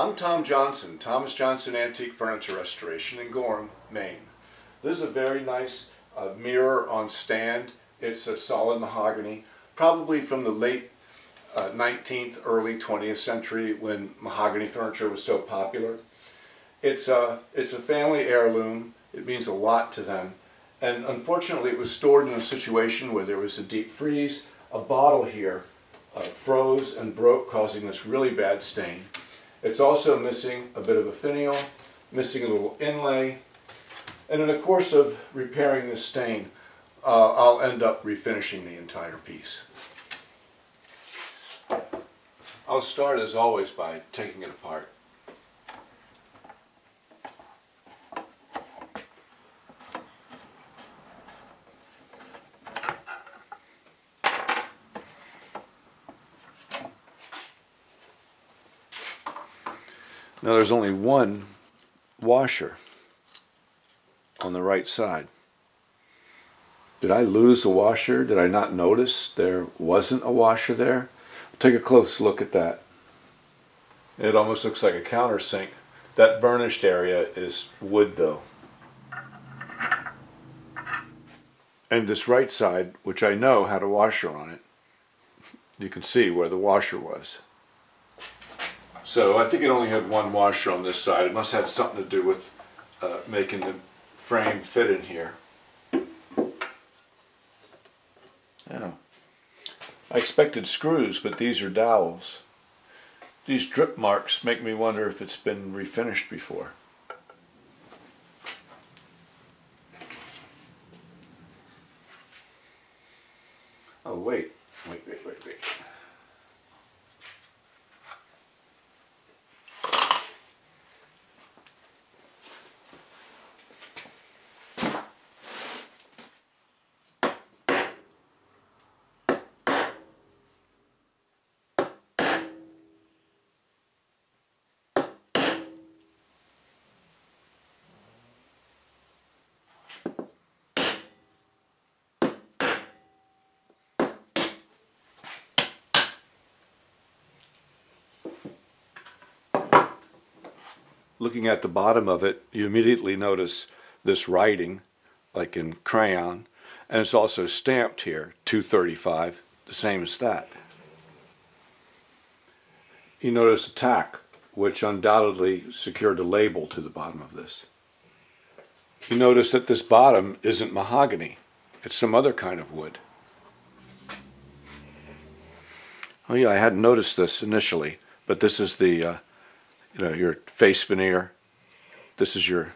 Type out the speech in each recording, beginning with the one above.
I'm Tom Johnson, Thomas Johnson Antique Furniture Restoration in Gorham, Maine. This is a very nice uh, mirror on stand. It's a solid mahogany, probably from the late uh, 19th, early 20th century when mahogany furniture was so popular. It's a, it's a family heirloom. It means a lot to them. And unfortunately, it was stored in a situation where there was a deep freeze. A bottle here uh, froze and broke, causing this really bad stain. It's also missing a bit of a finial, missing a little inlay. And in the course of repairing this stain, uh, I'll end up refinishing the entire piece. I'll start as always by taking it apart. Now there's only one washer on the right side. Did I lose the washer? Did I not notice there wasn't a washer there? Take a close look at that. It almost looks like a countersink. That burnished area is wood though. And this right side, which I know had a washer on it, you can see where the washer was. So I think it only had one washer on this side. It must have something to do with uh, making the frame fit in here. Oh. I expected screws, but these are dowels. These drip marks make me wonder if it's been refinished before. Oh wait, wait, wait, wait, wait. Looking at the bottom of it, you immediately notice this writing, like in crayon, and it's also stamped here, 235, the same as that. You notice a tack, which undoubtedly secured a label to the bottom of this. You notice that this bottom isn't mahogany, it's some other kind of wood. Oh yeah, I hadn't noticed this initially, but this is the uh, you know, your face veneer. This is your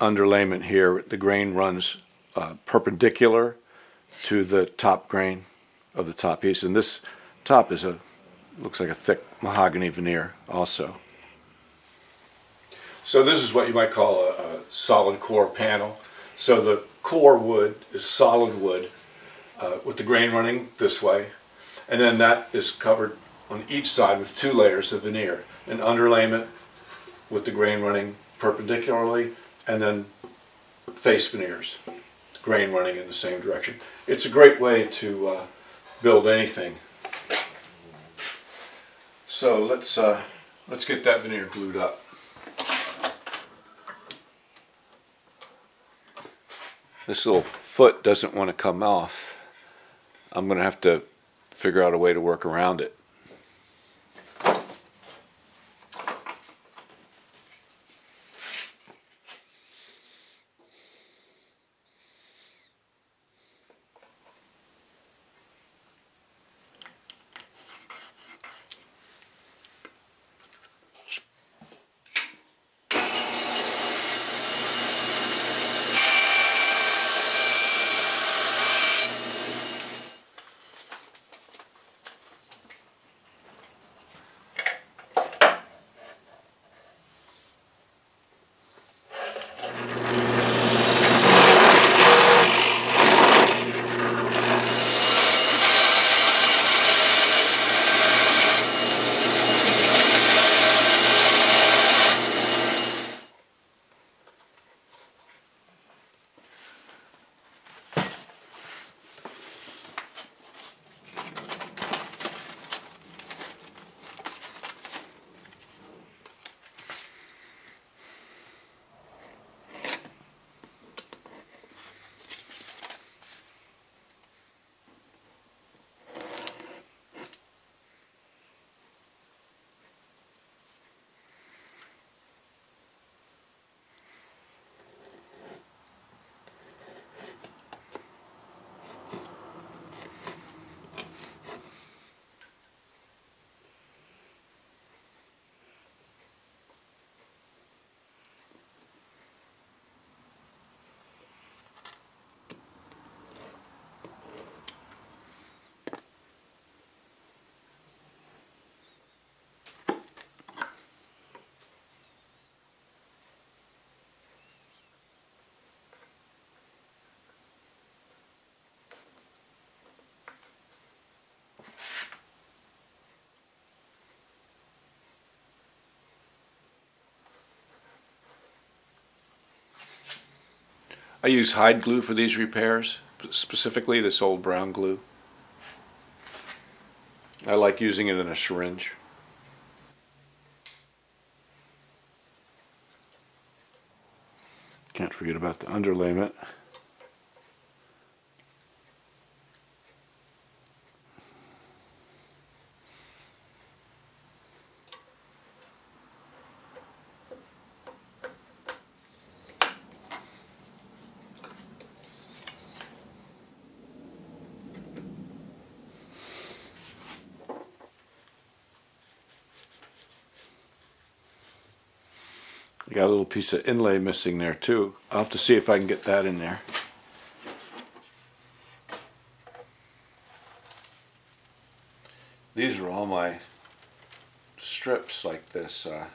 underlayment here. The grain runs uh, perpendicular to the top grain of the top piece. And this top is a, looks like a thick mahogany veneer also. So this is what you might call a, a solid core panel. So the core wood is solid wood uh, with the grain running this way. And then that is covered on each side with two layers of veneer an underlayment with the grain running perpendicularly, and then face veneers, grain running in the same direction. It's a great way to uh, build anything. So let's uh, let's get that veneer glued up. This little foot doesn't want to come off. I'm going to have to figure out a way to work around it. I use hide glue for these repairs, specifically this old brown glue. I like using it in a syringe. Can't forget about the underlayment. Got a little piece of inlay missing there too. I'll have to see if I can get that in there. These are all my strips like this. Uh,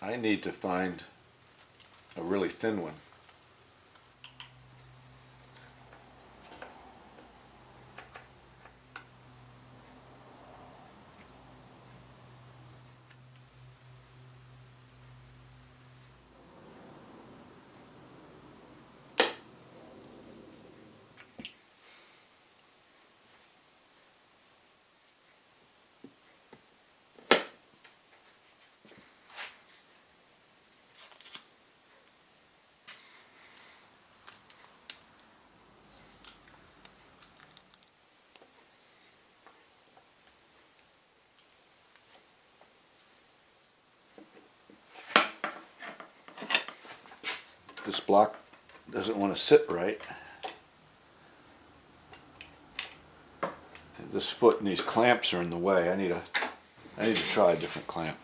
I need to find a really thin one. This block doesn't want to sit right. This foot and these clamps are in the way. I need a I need to try a different clamp.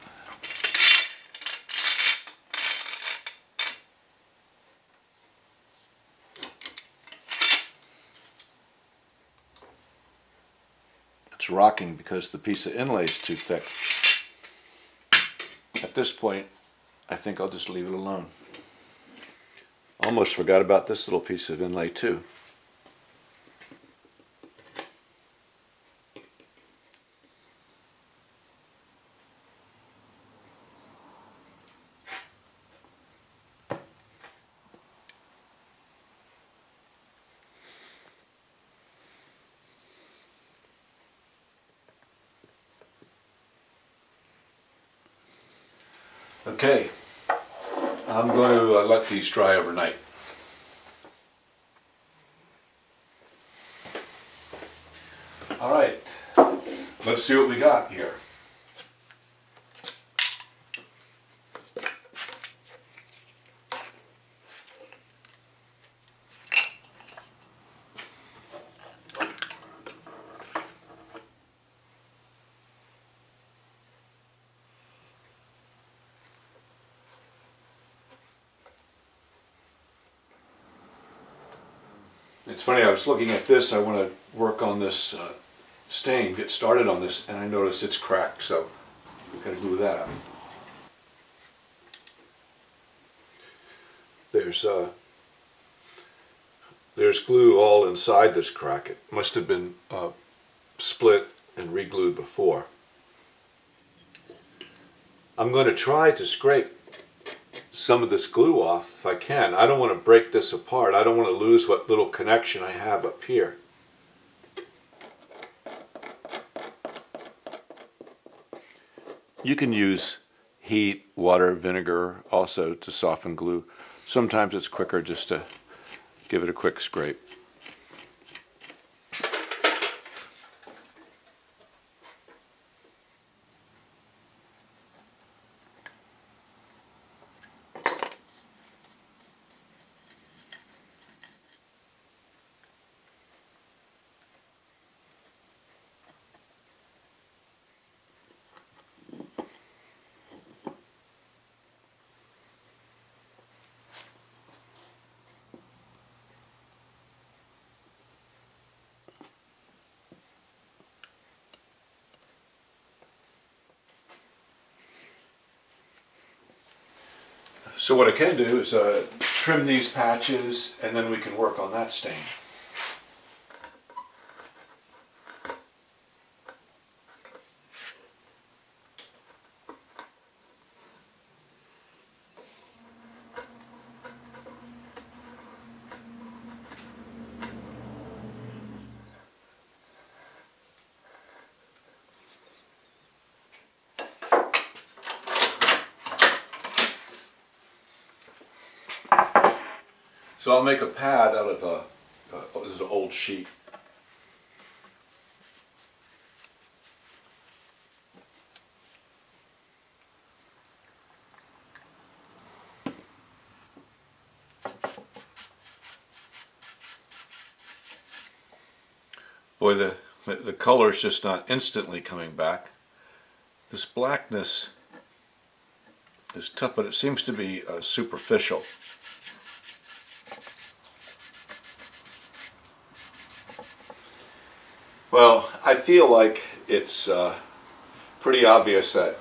It's rocking because the piece of inlay is too thick. At this point, I think I'll just leave it alone. Almost forgot about this little piece of inlay too. Okay, I'm going to uh, let these dry overnight. All right, let's see what we got here. It's funny, I was looking at this, I want to work on this uh, stain, get started on this, and I notice it's cracked, so we've gotta glue that up. There's uh, there's glue all inside this crack. It must have been uh, split and re-glued before. I'm going to try to scrape some of this glue off if I can. I don't want to break this apart. I don't want to lose what little connection I have up here. You can use heat, water, vinegar also to soften glue. Sometimes it's quicker just to give it a quick scrape. So what I can do is uh, trim these patches and then we can work on that stain. So I'll make a pad out of a, uh, this is an old sheet. Boy, the, the color's just not instantly coming back. This blackness is tough, but it seems to be uh, superficial. Well, I feel like it's uh, pretty obvious that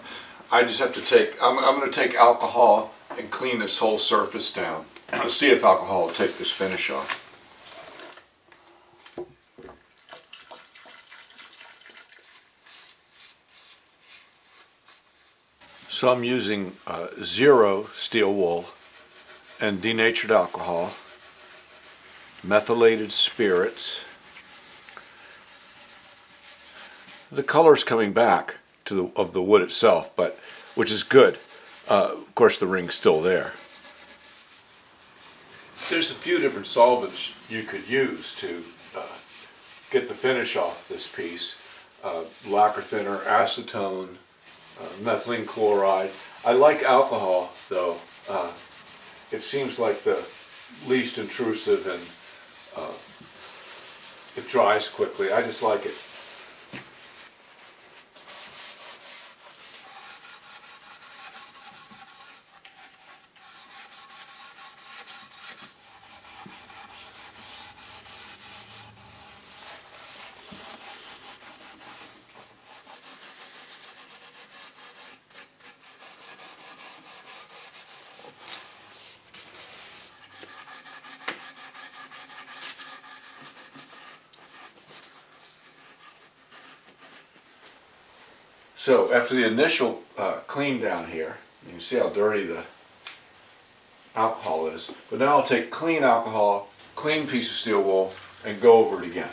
I just have to take, I'm, I'm going to take alcohol and clean this whole surface down. See if alcohol will take this finish off. So I'm using uh, zero steel wool and denatured alcohol, methylated spirits. The color's coming back to the, of the wood itself, but which is good. Uh, of course, the ring's still there. There's a few different solvents you could use to uh, get the finish off this piece. Uh, lacquer thinner, acetone, uh, methylene chloride. I like alcohol though. Uh, it seems like the least intrusive and uh, it dries quickly. I just like it. So after the initial uh, clean down here, you can see how dirty the alcohol is. But now I'll take clean alcohol, clean piece of steel wool, and go over it again.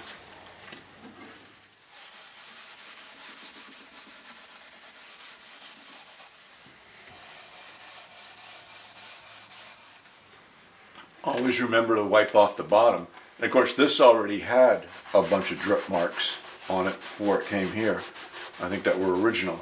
Always remember to wipe off the bottom. And of course this already had a bunch of drip marks on it before it came here. I think that were original.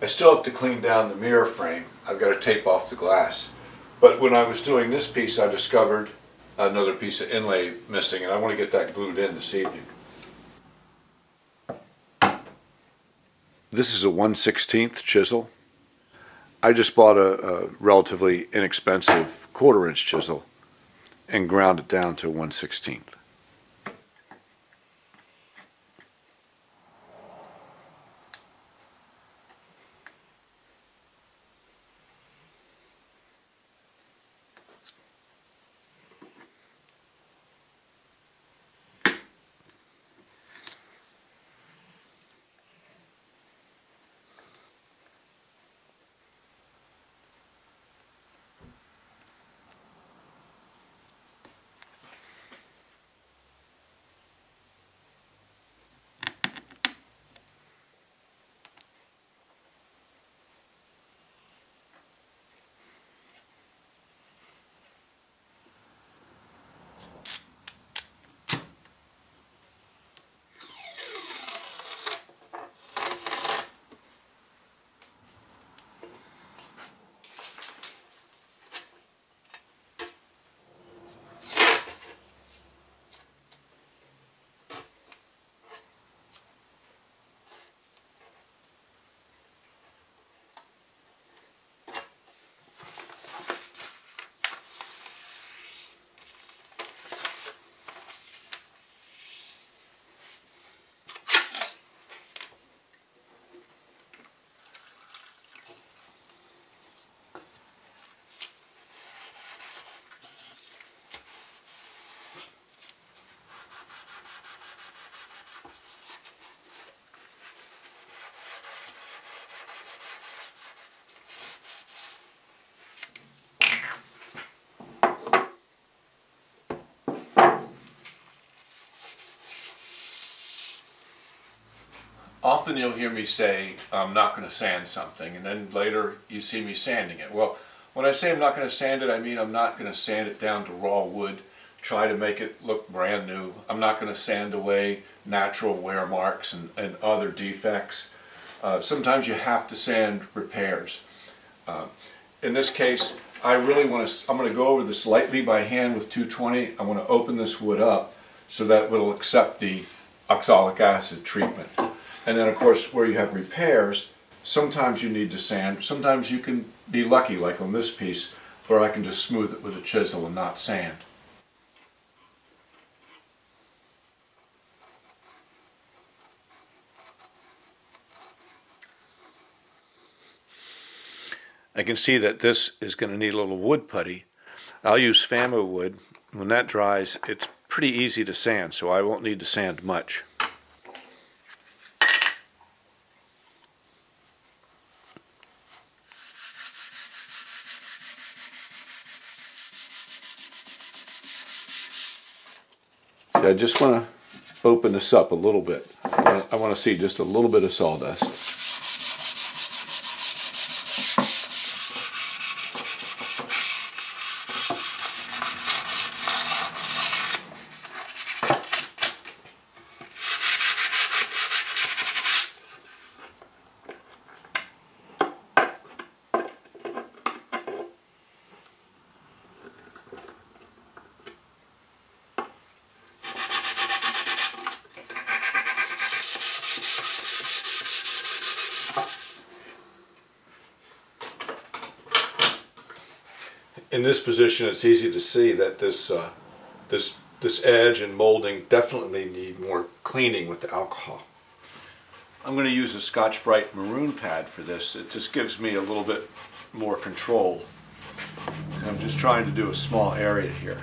I still have to clean down the mirror frame. I've got to tape off the glass. But when I was doing this piece, I discovered another piece of inlay missing, and I want to get that glued in this evening. This is a 1 16th chisel. I just bought a, a relatively inexpensive quarter inch chisel and ground it down to 1 16th. Often you'll hear me say, I'm not going to sand something, and then later you see me sanding it. Well, when I say I'm not going to sand it, I mean I'm not going to sand it down to raw wood, try to make it look brand new. I'm not going to sand away natural wear marks and, and other defects. Uh, sometimes you have to sand repairs. Uh, in this case, I really want to, I'm going to go over this lightly by hand with 220. I want to open this wood up so that it will accept the oxalic acid treatment. And then of course where you have repairs, sometimes you need to sand, sometimes you can be lucky like on this piece where I can just smooth it with a chisel and not sand. I can see that this is going to need a little wood putty. I'll use Famowood. When that dries, it's pretty easy to sand, so I won't need to sand much. See, I just want to open this up a little bit. I want to see just a little bit of sawdust. in this position, it's easy to see that this uh, this this edge and molding definitely need more cleaning with the alcohol. I'm going to use a Scotch-Brite maroon pad for this. It just gives me a little bit more control. I'm just trying to do a small area here.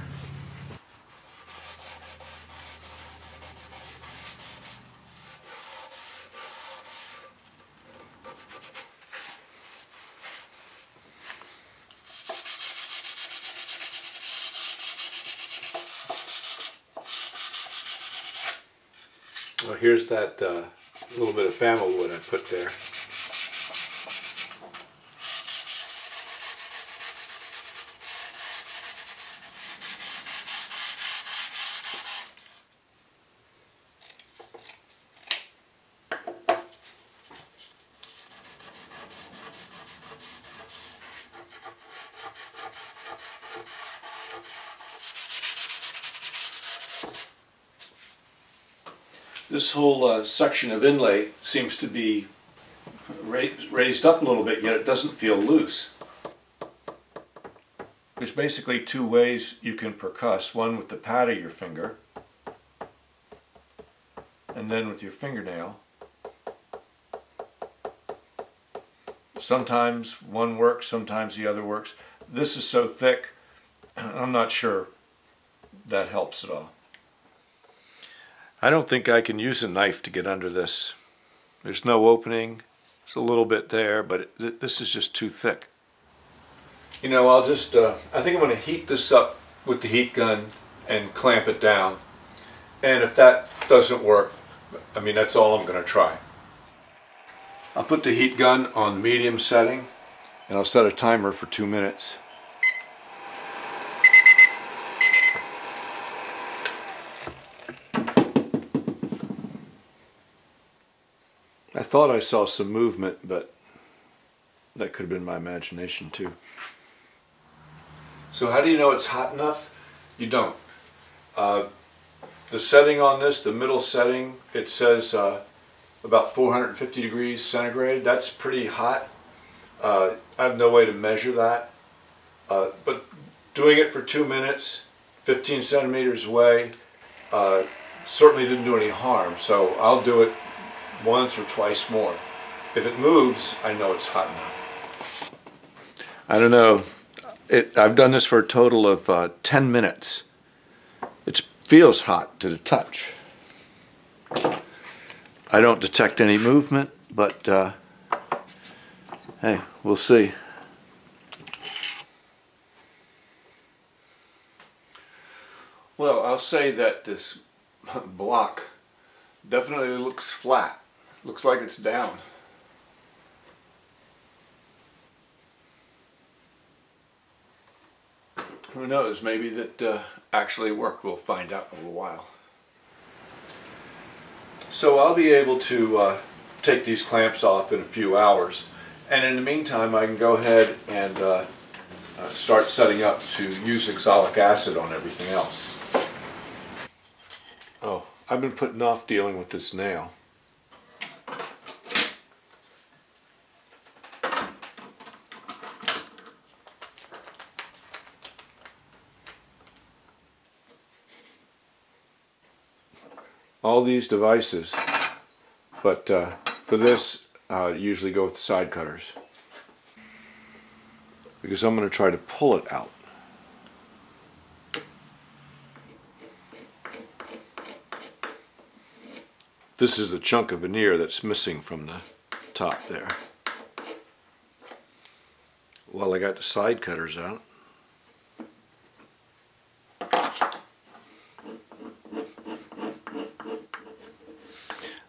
Here's that uh, little bit of Famowood I put there. this whole uh, section of inlay seems to be ra raised up a little bit, yet it doesn't feel loose. There's basically two ways you can percuss. One with the pad of your finger, and then with your fingernail. Sometimes one works, sometimes the other works. This is so thick, I'm not sure that helps at all. I don't think I can use a knife to get under this. There's no opening. It's a little bit there, but it, this is just too thick. You know, I'll just, uh, I think I'm going to heat this up with the heat gun and clamp it down. And if that doesn't work, I mean, that's all I'm going to try. I'll put the heat gun on medium setting and I'll set a timer for two minutes. I thought I saw some movement, but that could have been my imagination too. So how do you know it's hot enough? You don't. Uh, the setting on this, the middle setting, it says uh, about 450 degrees centigrade. That's pretty hot. Uh, I have no way to measure that. Uh, but doing it for two minutes, 15 centimeters away, uh, certainly didn't do any harm. So I'll do it once or twice more. If it moves, I know it's hot enough. I don't know. It, I've done this for a total of uh, 10 minutes. It feels hot to the touch. I don't detect any movement, but uh, hey, we'll see. Well, I'll say that this block definitely looks flat looks like it's down. Who knows, maybe that uh, actually worked. We'll find out in a little while. So I'll be able to uh, take these clamps off in a few hours. And in the meantime, I can go ahead and uh, uh, start setting up to use oxalic acid on everything else. Oh, I've been putting off dealing with this nail. All these devices, but uh, for this, uh, usually go with the side cutters because I'm going to try to pull it out. This is the chunk of veneer that's missing from the top there. Well, I got the side cutters out.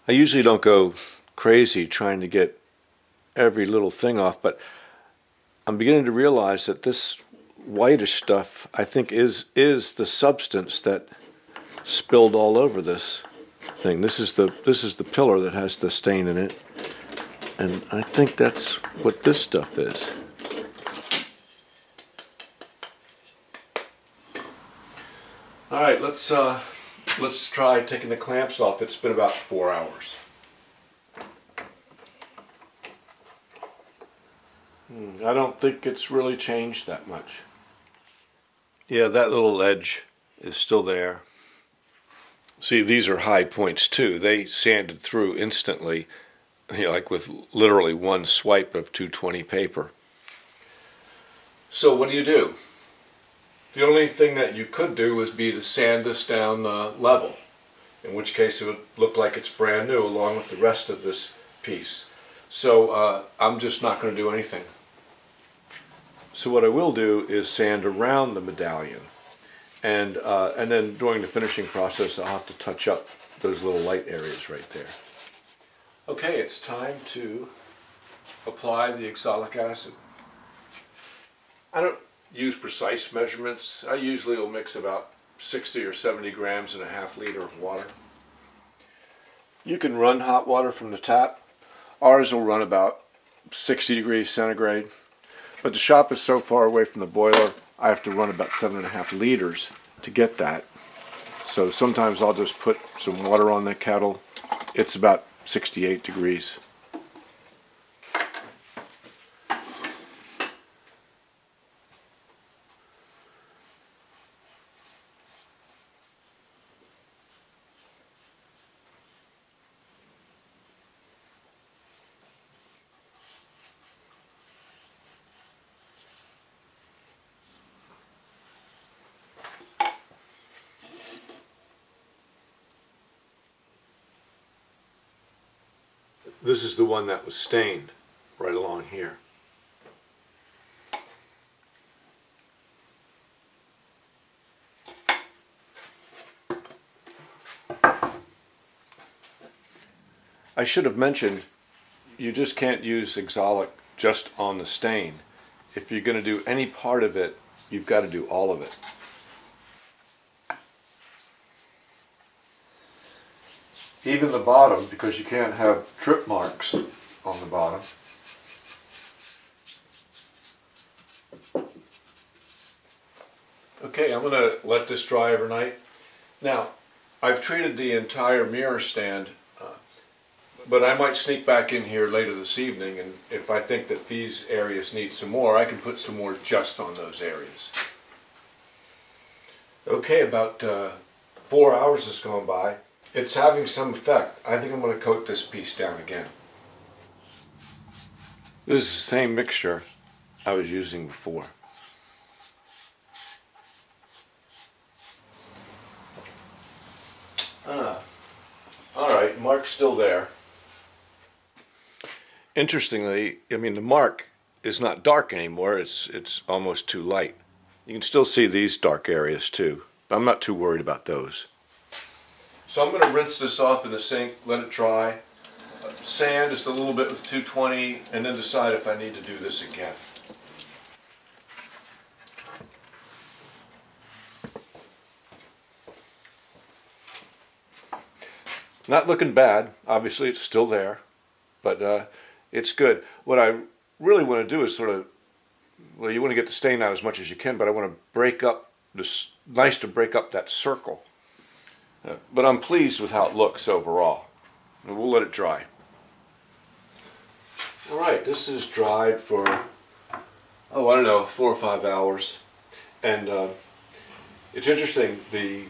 I usually don't go crazy trying to get every little thing off, but I'm beginning to realize that this whitish stuff I think is is the substance that spilled all over this thing. This is the this is the pillar that has the stain in it. And I think that's what this stuff is. All right, let's uh Let's try taking the clamps off. It's been about four hours. Hmm, I don't think it's really changed that much. Yeah, that little edge is still there. See, these are high points too. They sanded through instantly, you know, like with literally one swipe of 220 paper. So what do you do? The only thing that you could do would be to sand this down uh, level, in which case it would look like it's brand new along with the rest of this piece. So uh, I'm just not going to do anything. So what I will do is sand around the medallion. And, uh, and then during the finishing process I'll have to touch up those little light areas right there. Okay, it's time to apply the oxalic acid. I don't use precise measurements. I usually will mix about 60 or 70 grams in a half liter of water. You can run hot water from the tap. Ours will run about 60 degrees centigrade. But the shop is so far away from the boiler, I have to run about seven and a half liters to get that. So sometimes I'll just put some water on the kettle. It's about 68 degrees. This is the one that was stained right along here. I should have mentioned you just can't use Oxalic just on the stain. If you're going to do any part of it, you've got to do all of it. Even the bottom because you can't have trip marks on the bottom. Okay, I'm going to let this dry overnight. Now, I've treated the entire mirror stand, uh, but I might sneak back in here later this evening, and if I think that these areas need some more, I can put some more just on those areas. Okay, about uh, four hours has gone by it's having some effect. I think I'm going to coat this piece down again. This is the same mixture I was using before. Ah. All right, mark's still there. Interestingly, I mean the mark is not dark anymore. It's it's almost too light. You can still see these dark areas too. I'm not too worried about those. So I'm going to rinse this off in the sink, let it dry. sand just a little bit with 220 and then decide if I need to do this again. Not looking bad. Obviously, it's still there, but uh, it's good. What I really want to do is sort of, well, you want to get the stain out as much as you can, but I want to break up this. Nice to break up that circle. But I'm pleased with how it looks overall. And we'll let it dry. All right, this is dried for, oh, I don't know, four or five hours. And uh, it's interesting, the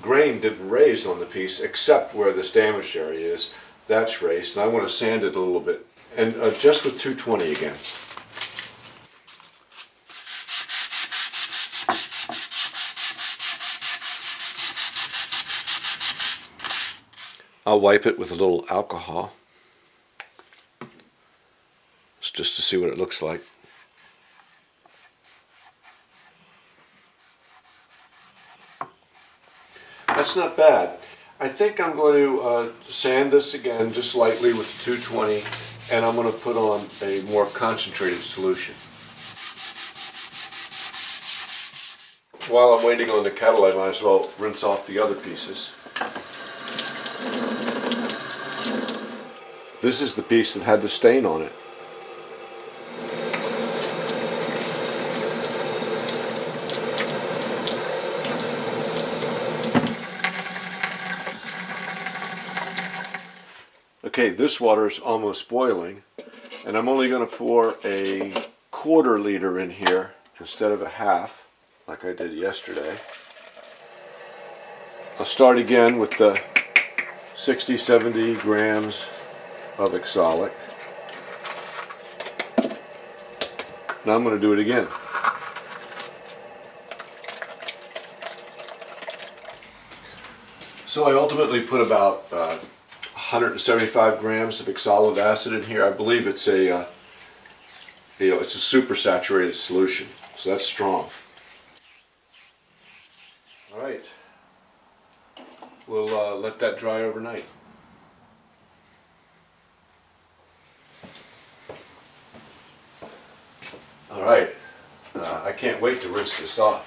grain didn't raise on the piece except where this damaged area is. That's raised, and I want to sand it a little bit. And uh, just with 220 again. I'll wipe it with a little alcohol just to see what it looks like. That's not bad. I think I'm going to uh, sand this again just lightly with 220 and I'm going to put on a more concentrated solution. While I'm waiting on the kettle I might as well rinse off the other pieces. This is the piece that had the stain on it. Okay, this water is almost boiling, and I'm only going to pour a quarter liter in here instead of a half, like I did yesterday. I'll start again with the 60, 70 grams of oxalic. Now I'm going to do it again. So I ultimately put about uh, 175 grams of oxalic acid in here. I believe it's a, uh, you know, it's a super saturated solution, so that's strong. All right, we'll uh, let that dry overnight. All right, uh, I can't wait to rinse this off.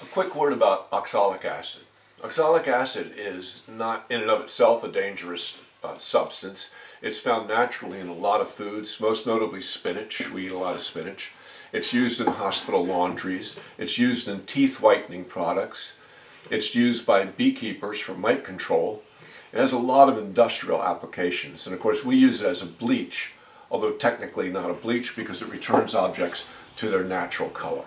A quick word about oxalic acid. Oxalic acid is not in and of itself a dangerous uh, substance. It's found naturally in a lot of foods, most notably spinach. We eat a lot of spinach. It's used in hospital laundries. It's used in teeth whitening products. It's used by beekeepers for mite control. It has a lot of industrial applications. And of course, we use it as a bleach, although technically not a bleach because it returns objects to their natural color.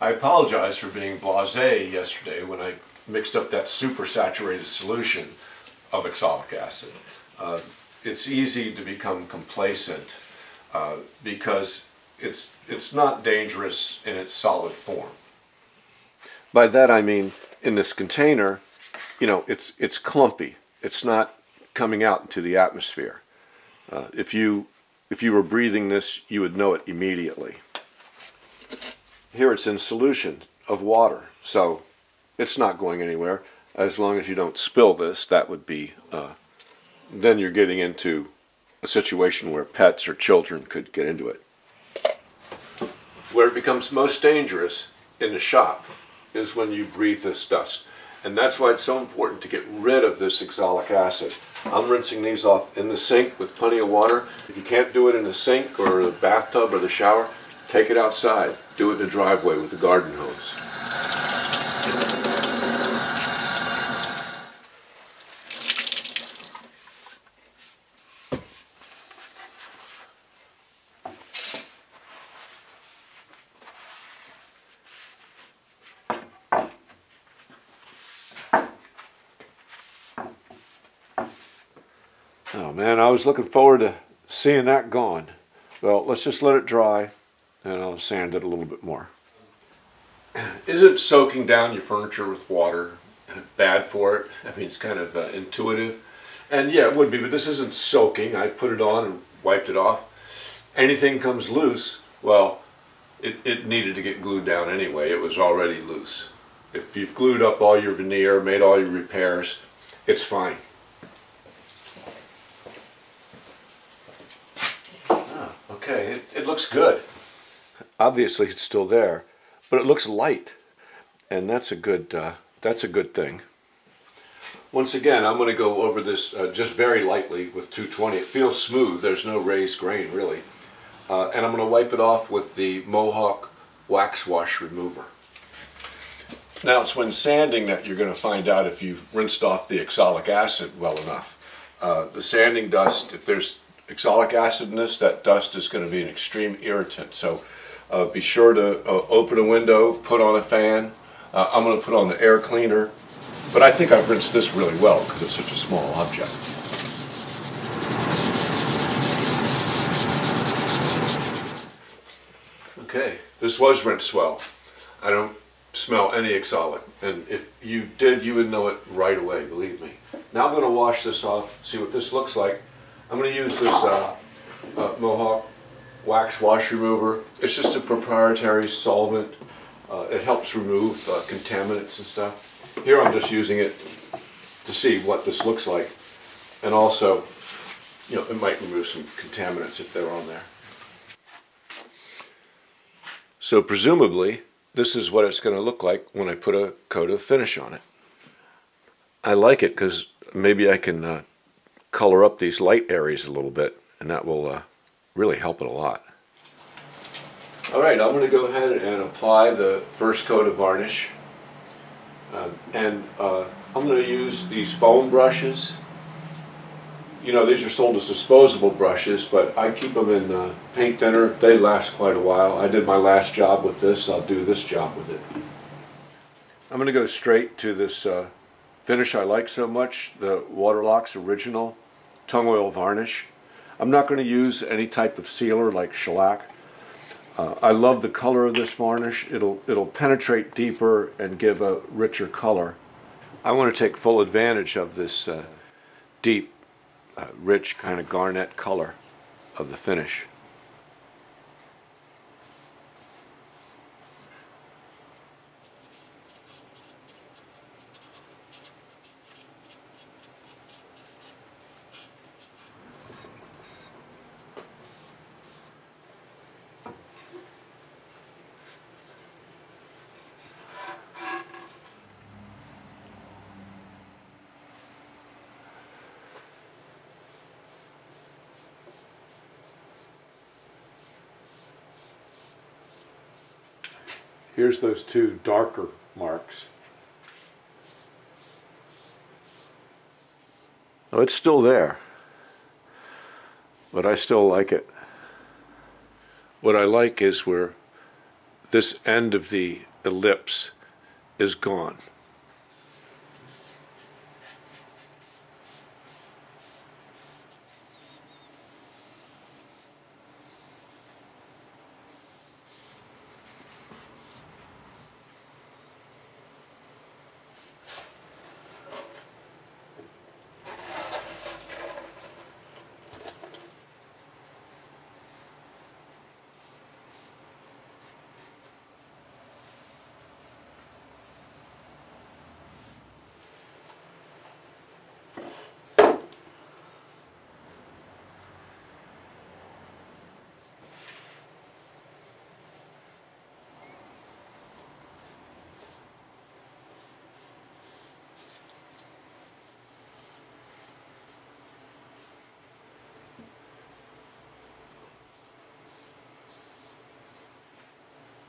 I apologize for being blasé yesterday when I mixed up that super saturated solution of oxalic acid. Uh, it's easy to become complacent uh, because it's, it's not dangerous in its solid form. By that I mean in this container, you know, it's, it's clumpy. It's not coming out into the atmosphere. Uh, if, you, if you were breathing this, you would know it immediately. Here it's in solution of water, so it's not going anywhere. As long as you don't spill this, that would be, uh, then you're getting into a situation where pets or children could get into it. Where it becomes most dangerous in the shop is when you breathe this dust. And that's why it's so important to get rid of this oxalic acid. I'm rinsing these off in the sink with plenty of water. If you can't do it in the sink or the bathtub or the shower, take it outside. Do it in the driveway with a garden hose. Oh man, I was looking forward to seeing that gone. Well, let's just let it dry and I'll sand it a little bit more. Isn't soaking down your furniture with water bad for it? I mean, it's kind of uh, intuitive. And yeah, it would be, but this isn't soaking. I put it on and wiped it off. Anything comes loose, well, it, it needed to get glued down anyway. It was already loose. If you've glued up all your veneer, made all your repairs, it's fine. Ah, okay, it, it looks good. Obviously, it's still there, but it looks light, and that's a good uh, that's a good thing. Once again, I'm going to go over this uh, just very lightly with 220. It feels smooth. There's no raised grain really, uh, and I'm going to wipe it off with the Mohawk Wax Wash Remover. Now it's when sanding that you're going to find out if you've rinsed off the oxalic acid well enough. Uh, the sanding dust, if there's oxalic acid in this, that dust is going to be an extreme irritant. So uh, be sure to uh, open a window, put on a fan. Uh, I'm going to put on the air cleaner, but I think I've rinsed this really well because it's such a small object. Okay, this was rinsed well. I don't smell any oxalic. And if you did, you would know it right away, believe me. Now I'm going to wash this off, see what this looks like. I'm going to use this uh, uh, Mohawk wax wash remover. It's just a proprietary solvent. Uh, it helps remove uh, contaminants and stuff. Here I'm just using it to see what this looks like. And also, you know, it might remove some contaminants if they're on there. So presumably, this is what it's going to look like when I put a coat of finish on it. I like it because maybe I can uh, color up these light areas a little bit and that will uh, really help it a lot. All right, I'm going to go ahead and apply the first coat of varnish. Uh, and uh, I'm going to use these foam brushes you know, these are sold as disposable brushes, but I keep them in uh, paint thinner. They last quite a while. I did my last job with this. I'll do this job with it. I'm going to go straight to this uh, finish I like so much, the Waterlox Original Tung Oil Varnish. I'm not going to use any type of sealer like shellac. Uh, I love the color of this varnish. It'll, it'll penetrate deeper and give a richer color. I want to take full advantage of this uh, deep uh, rich kind of garnet color of the finish. Here's those two darker marks. Oh, it's still there, but I still like it. What I like is where this end of the ellipse is gone.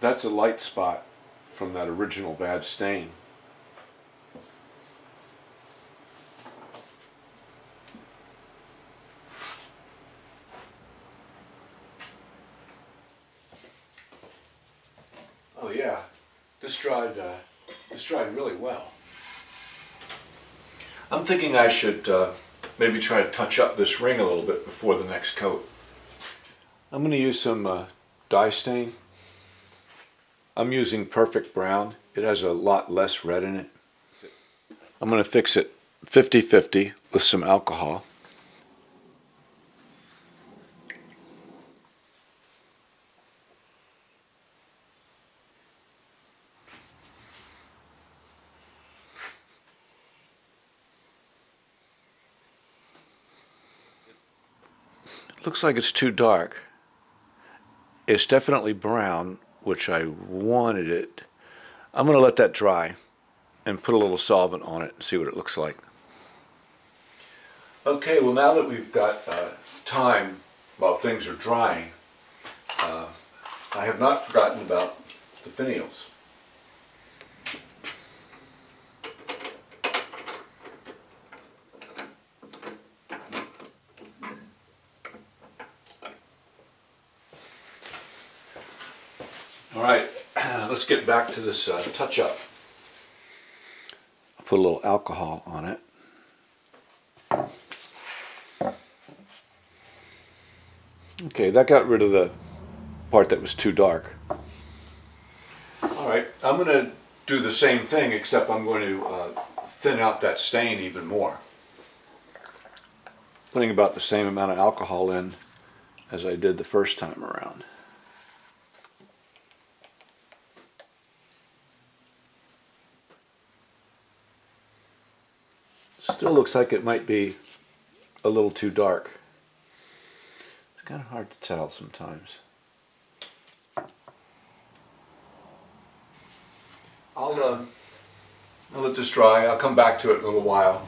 That's a light spot from that original bad stain. Oh yeah, this dried, uh, this dried really well. I'm thinking I should uh, maybe try to touch up this ring a little bit before the next coat. I'm going to use some uh, dye stain. I'm using perfect brown. It has a lot less red in it. I'm going to fix it 50-50 with some alcohol. Looks like it's too dark. It's definitely brown, which I wanted it. I'm going to let that dry and put a little solvent on it and see what it looks like. Okay, well now that we've got uh, time while things are drying, uh, I have not forgotten about the finials. All right, let's get back to this uh, touch-up. I'll put a little alcohol on it. Okay, that got rid of the part that was too dark. All right, I'm going to do the same thing except I'm going to uh, thin out that stain even more. Putting about the same amount of alcohol in as I did the first time around. Still looks like it might be a little too dark. It's kind of hard to tell sometimes. I'll, uh, I'll let this dry. I'll come back to it in a little while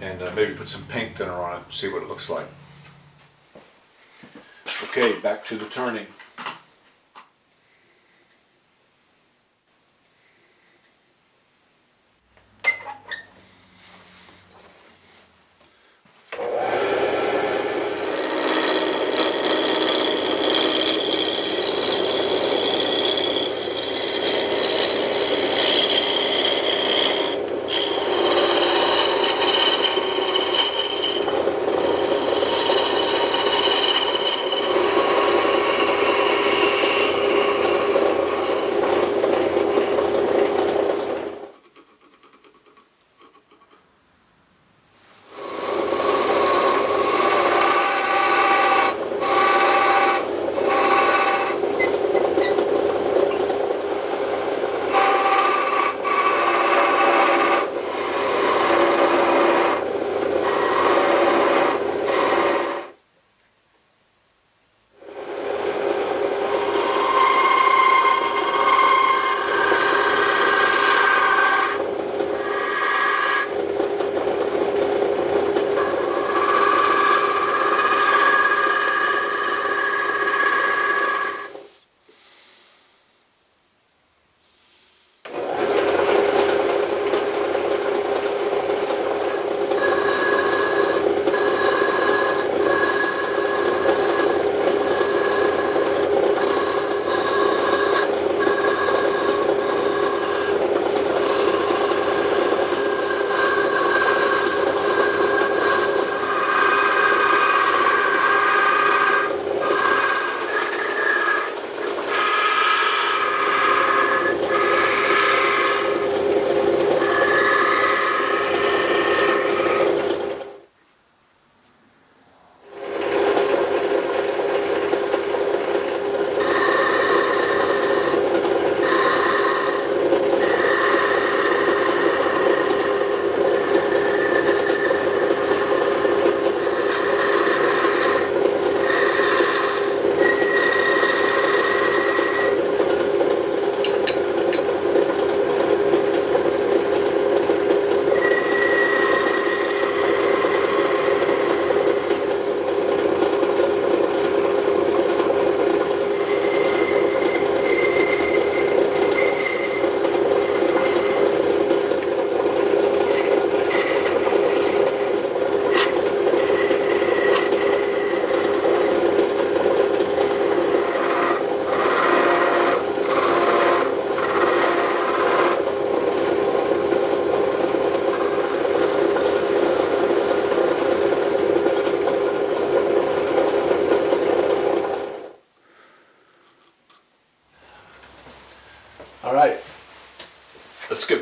and uh, maybe put some paint thinner on it and see what it looks like. Okay, back to the turning.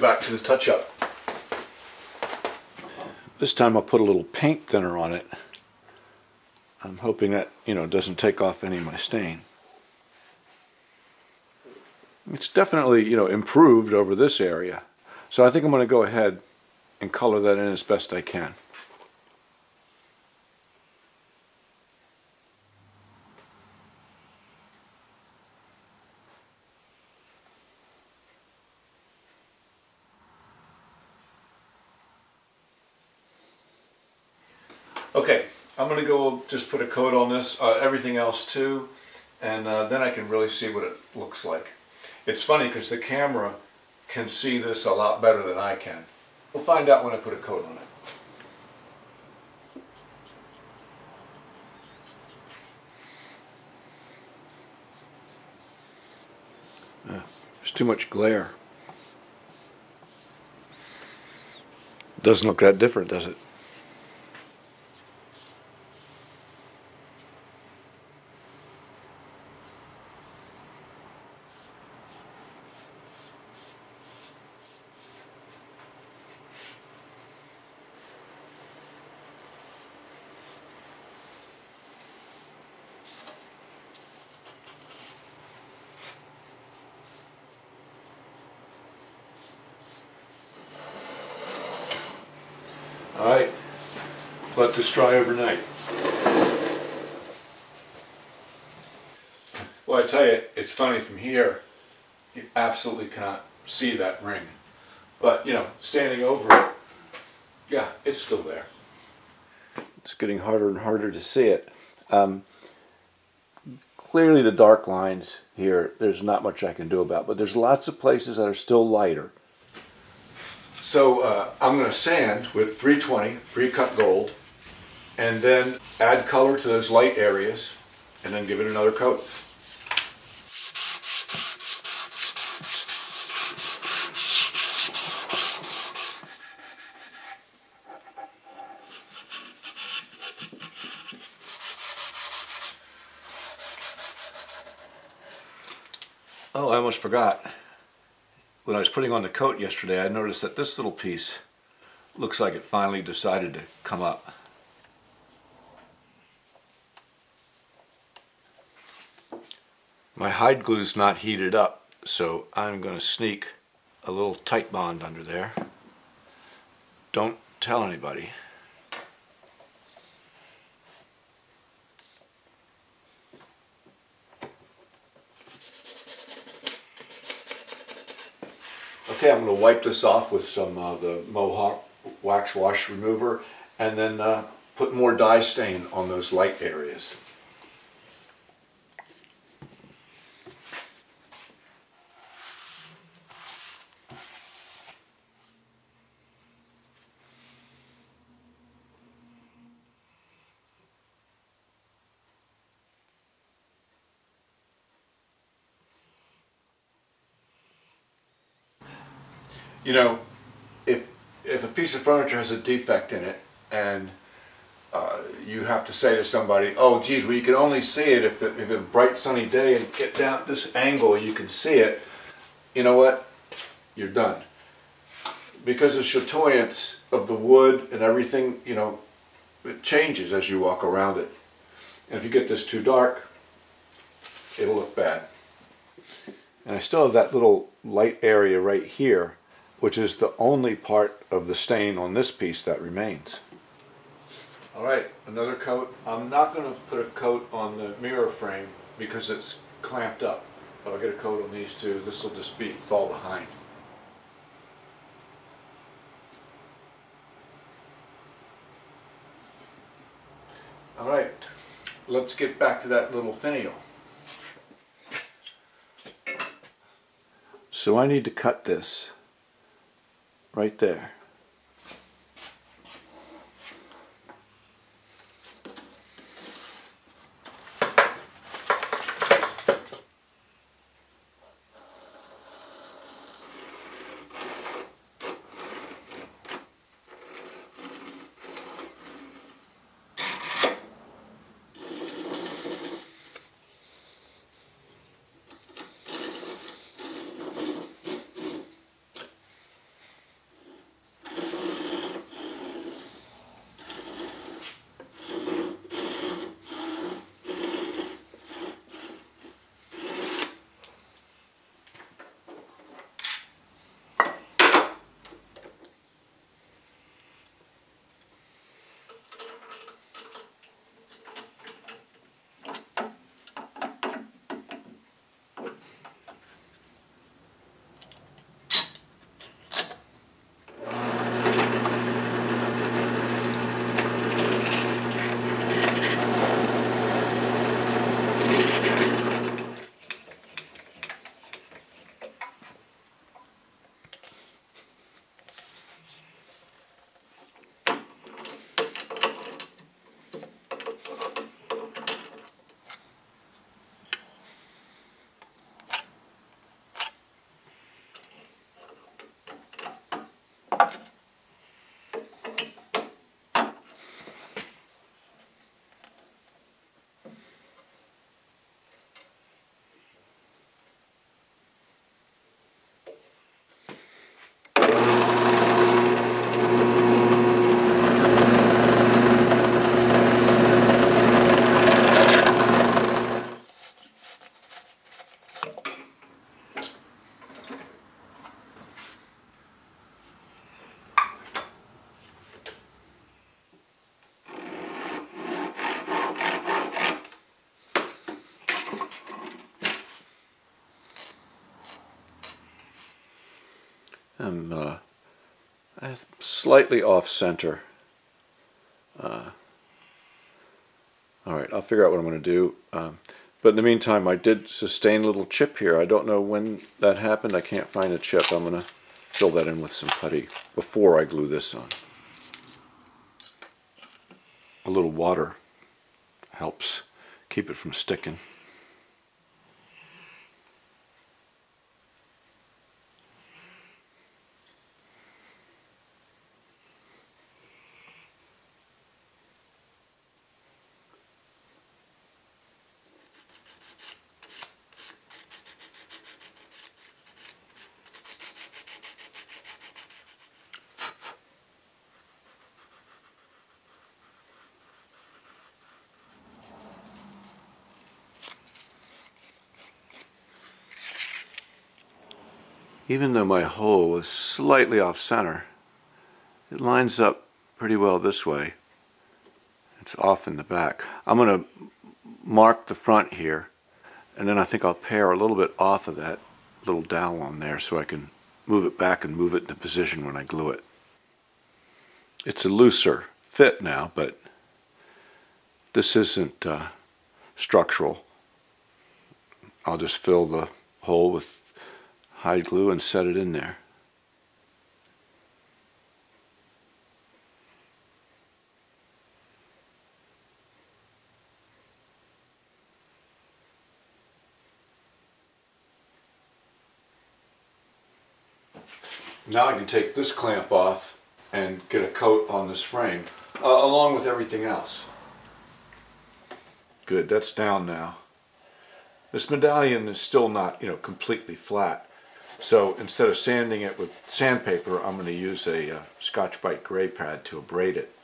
Back to the touch-up. This time I'll put a little paint thinner on it. I'm hoping that, you know, doesn't take off any of my stain. It's definitely, you know, improved over this area. So I think I'm going to go ahead and color that in as best I can. Okay, I'm gonna go just put a coat on this, uh, everything else too, and uh, then I can really see what it looks like. It's funny because the camera can see this a lot better than I can. We'll find out when I put a coat on it. There's too much glare. Doesn't look that different, does it? All right, let this dry overnight. Well, I tell you, it's funny from here, you absolutely cannot see that ring. But, you know, standing over it, yeah, it's still there. It's getting harder and harder to see it. Um, clearly the dark lines here, there's not much I can do about, but there's lots of places that are still lighter. So uh, I'm going to sand with 320 free cut gold and then add color to those light areas and then give it another coat. Oh, I almost forgot when I was putting on the coat yesterday, I noticed that this little piece looks like it finally decided to come up. My hide glue is not heated up, so I'm going to sneak a little Titebond under there. Don't tell anybody. Okay, I'm going to wipe this off with some uh, the Mohawk wax wash remover and then uh, put more dye stain on those light areas. You know, if if a piece of furniture has a defect in it and uh, you have to say to somebody, oh geez, well you can only see it if, if it's a bright sunny day and get down at this angle you can see it, you know what? You're done. Because the chatoyance of the wood and everything, you know, it changes as you walk around it. And if you get this too dark, it'll look bad. And I still have that little light area right here which is the only part of the stain on this piece that remains. All right, another coat. I'm not going to put a coat on the mirror frame because it's clamped up, but I'll get a coat on these two. This will just be fall behind. All right, let's get back to that little finial. So I need to cut this right there. Slightly off center. Uh, all right, I'll figure out what I'm going to do. Um, but in the meantime, I did sustain a little chip here. I don't know when that happened. I can't find a chip. I'm going to fill that in with some putty before I glue this on. A little water helps keep it from sticking. Even though my hole was slightly off center, it lines up pretty well this way. It's off in the back. I'm going to mark the front here, and then I think I'll pare a little bit off of that little dowel on there so I can move it back and move it into position when I glue it. It's a looser fit now, but this isn't uh, structural. I'll just fill the hole with hide glue and set it in there. Now I can take this clamp off and get a coat on this frame uh, along with everything else. Good, that's down now. This medallion is still not, you know, completely flat. So instead of sanding it with sandpaper, I'm going to use a uh, Scotch-Brite gray pad to abrade it.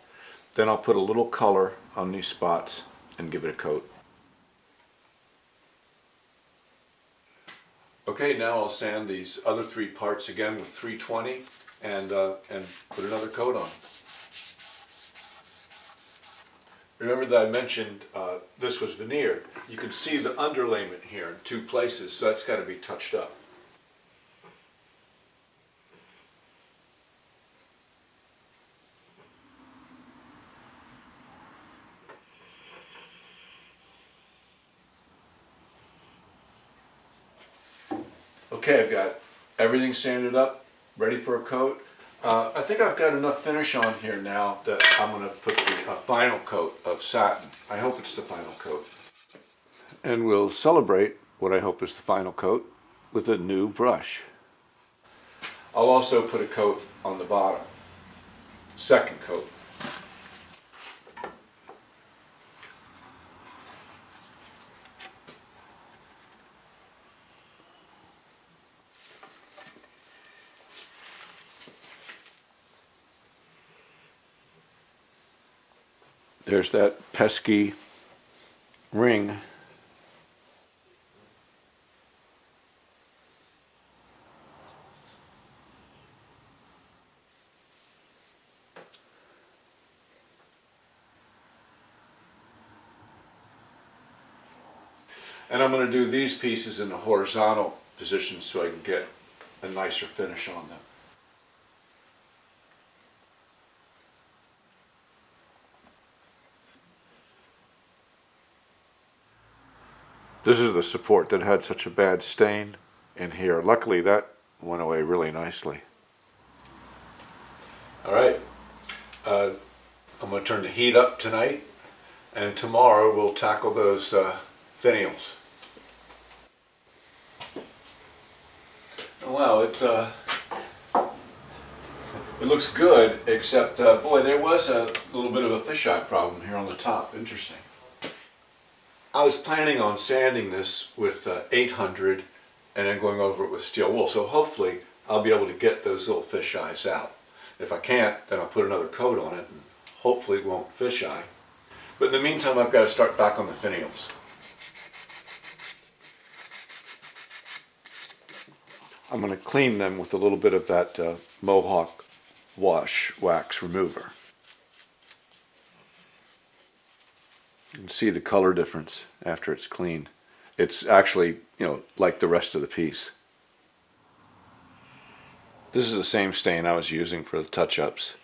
Then I'll put a little color on these spots and give it a coat. Okay, now I'll sand these other three parts again with 320 and, uh, and put another coat on. Remember that I mentioned uh, this was veneered. You can see the underlayment here in two places, so that's got to be touched up. Okay, I've got everything sanded up, ready for a coat. Uh, I think I've got enough finish on here now that I'm going to put the uh, final coat of satin. I hope it's the final coat. And we'll celebrate what I hope is the final coat with a new brush. I'll also put a coat on the bottom. Second coat. There's that pesky ring. And I'm going to do these pieces in a horizontal position so I can get a nicer finish on them. This is the support that had such a bad stain in here. Luckily that went away really nicely. All right, uh, I'm going to turn the heat up tonight and tomorrow we'll tackle those uh, finials. Wow, it, uh, it looks good, except, uh, boy, there was a little bit of a fisheye problem here on the top. Interesting. I was planning on sanding this with uh, 800 and then going over it with steel wool. So hopefully I'll be able to get those little fish eyes out. If I can't, then I'll put another coat on it and hopefully it won't fish eye. But in the meantime, I've got to start back on the finials. I'm going to clean them with a little bit of that uh, Mohawk wash wax remover. You can see the color difference after it's cleaned. It's actually, you know, like the rest of the piece. This is the same stain I was using for the touch-ups.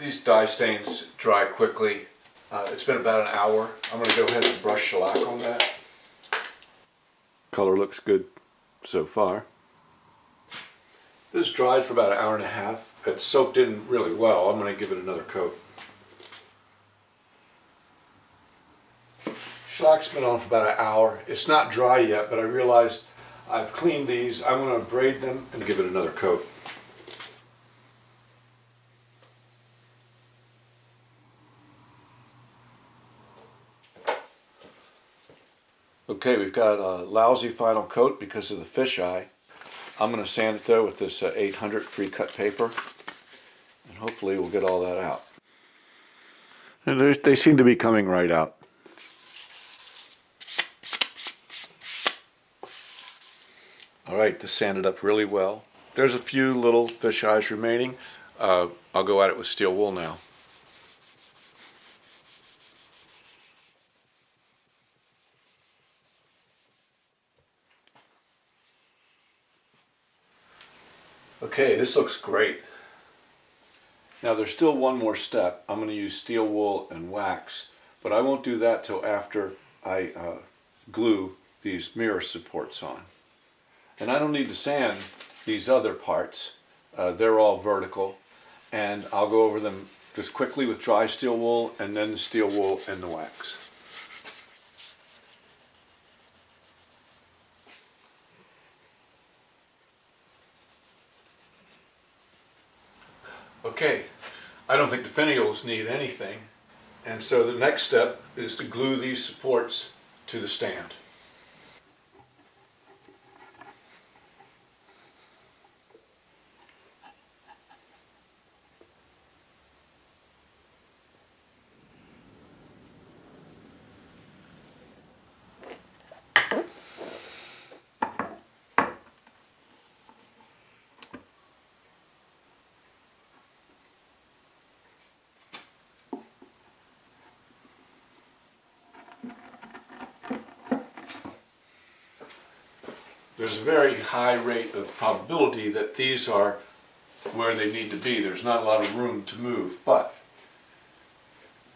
These dye stains dry quickly. Uh, it's been about an hour. I'm going to go ahead and brush shellac on that. Color looks good so far. This dried for about an hour and a half. It soaked in really well. I'm going to give it another coat. Shellac's been on for about an hour. It's not dry yet, but I realized I've cleaned these. I'm going to braid them and give it another coat. Okay, we've got a lousy final coat because of the fisheye. I'm going to sand it though with this uh, 800 free cut paper and hopefully we'll get all that out. And they seem to be coming right out. All right, to sand it up really well. There's a few little fish eyes remaining. Uh, I'll go at it with steel wool now. Okay, this looks great. Now there's still one more step. I'm going to use steel wool and wax, but I won't do that till after I uh, glue these mirror supports on. And I don't need to sand these other parts. Uh, they're all vertical and I'll go over them just quickly with dry steel wool and then the steel wool and the wax. Okay, I don't think the finials need anything. And so the next step is to glue these supports to the stand. Very high rate of probability that these are where they need to be. There's not a lot of room to move, but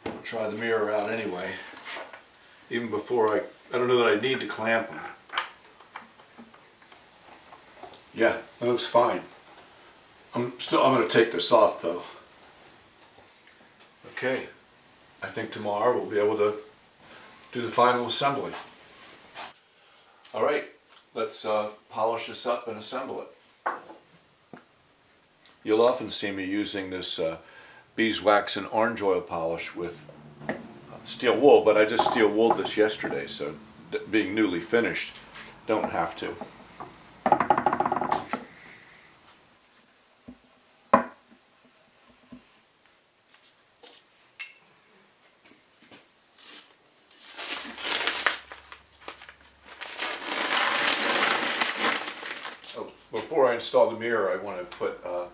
I'll try the mirror out anyway. Even before I, I don't know that I need to clamp them. Yeah, that looks fine. I'm still, I'm going to take this off though. Okay, I think tomorrow we'll be able to do the final assembly. All right, let's uh, polish this up and assemble it. You'll often see me using this uh, beeswax and orange oil polish with uh, steel wool, but I just steel wooled this yesterday, so being newly finished, don't have to. before I install the mirror, I want to put uh,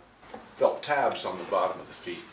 felt tabs on the bottom of the feet.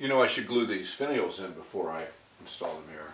You know I should glue these finials in before I install the mirror.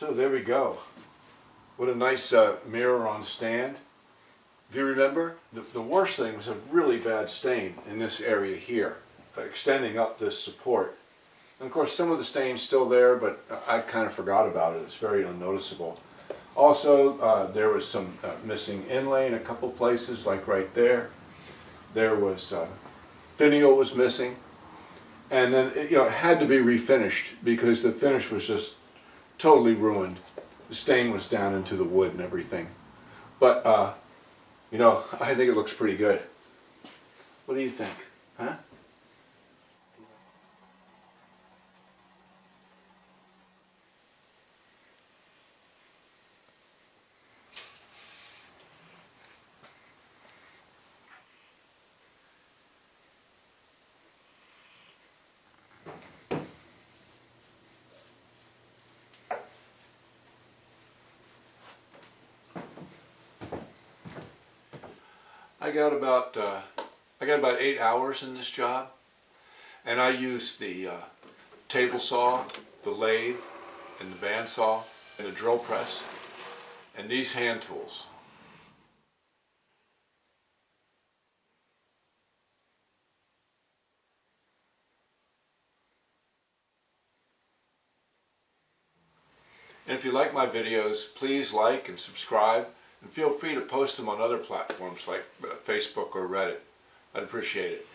So there we go. What a nice uh, mirror on stand. If you remember, the, the worst thing was a really bad stain in this area here, uh, extending up this support. And of course some of the stain's still there, but I kind of forgot about it. It's very unnoticeable. Also, uh, there was some uh, missing inlay in a couple places, like right there. There was, uh, finial was missing. And then, it, you know, it had to be refinished because the finish was just totally ruined. The stain was down into the wood and everything. But, uh, you know, I think it looks pretty good. What do you think? Huh? I got about uh, I got about eight hours in this job, and I used the uh, table saw, the lathe, and the bandsaw, and the drill press, and these hand tools. And if you like my videos, please like and subscribe. And feel free to post them on other platforms like uh, Facebook or Reddit. I'd appreciate it.